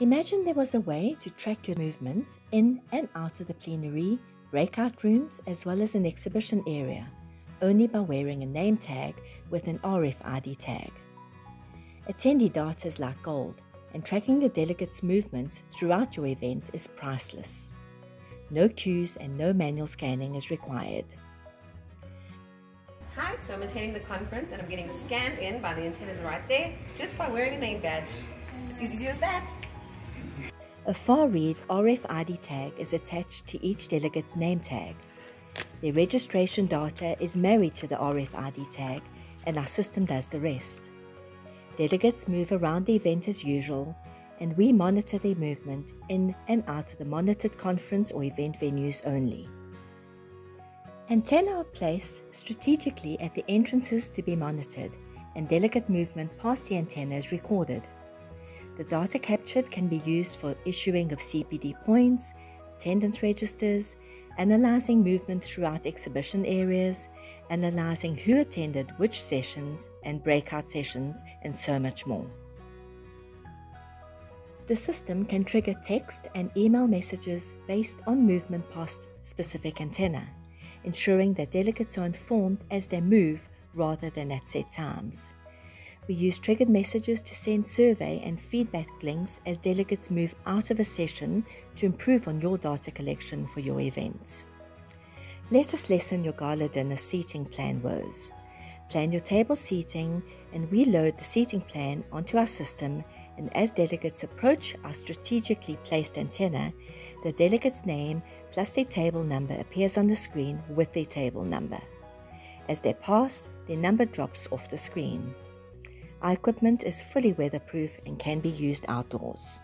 Imagine there was a way to track your movements in and out of the plenary, breakout rooms, as well as an exhibition area, only by wearing a name tag with an RFID tag. Attendee data is like gold, and tracking your delegates' movements throughout your event is priceless. No queues and no manual scanning is required. Hi, so I'm attending the conference and I'm getting scanned in by the antennas right there just by wearing a name badge. It's as easy as that. A far-read RFID tag is attached to each delegate's name tag. Their registration data is married to the RFID tag and our system does the rest. Delegates move around the event as usual and we monitor their movement in and out of the monitored conference or event venues only. Antennae are placed strategically at the entrances to be monitored and delegate movement past the antenna is recorded. The data captured can be used for issuing of CPD points, attendance registers, analyzing movement throughout exhibition areas, analyzing who attended which sessions and breakout sessions, and so much more. The system can trigger text and email messages based on movement past specific antenna, ensuring that delegates are informed as they move rather than at set times. We use triggered messages to send survey and feedback links as delegates move out of a session to improve on your data collection for your events. Let us lessen your gala dinner seating plan woes. Plan your table seating and we load the seating plan onto our system and as delegates approach our strategically placed antenna, the delegate's name plus their table number appears on the screen with their table number. As they pass, their number drops off the screen. Our equipment is fully weatherproof and can be used outdoors.